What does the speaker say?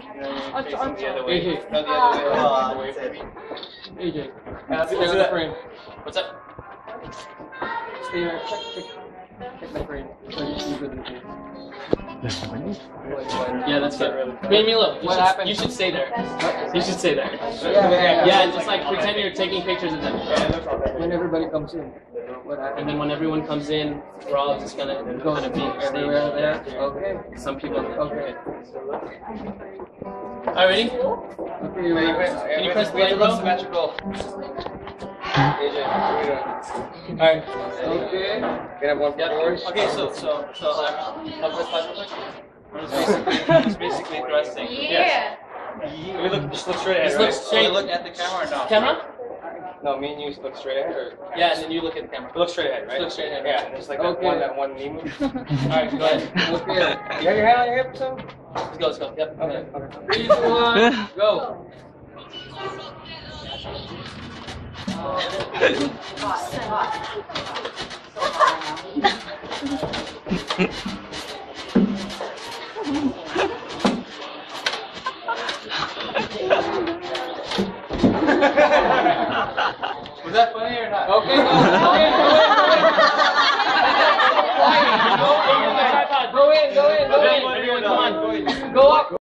Ancho, ancho. AJ, No, the other way. Oh, away from me. AJ, Uh, stay on the frame. What's up? Stay there. Check, check, check my frame. So you see good with me. Yeah, that's good. Wait, Milo, you What should, happened? you should stay there. You should stay there. Yeah. Yeah, and just like pretend you're taking pictures of them. When everybody comes in, what And then when everyone comes in, we're all just gonna Go kind of be everywhere there. stage. Okay. Some people. Okay. Alright, ready? Okay, you ready? Can you press play, bro? Symmetrical. AJ, Alright. Okay. Can I have one for George? Okay, so so so I'll press pause real quick. I'm just basically just basically thrusting. Yeah. We look, just look straight ahead, Just right? look straight. Oh, look at the camera or no? Camera? No, me and you look straight ahead or? Yeah, and then you look at the camera. Look straight ahead, right? Look straight ahead. Yeah, and it's like Okay. that one, that one knee move. Alright, go ahead. Okay. have your hand on your hip or something? Let's go, let's go. Yep. Okay, okay. Three, two, one, go. Was that funny or not? Okay, go. Go in, go in, go in. Go in, go in, go in. Everyone, come on. Go up.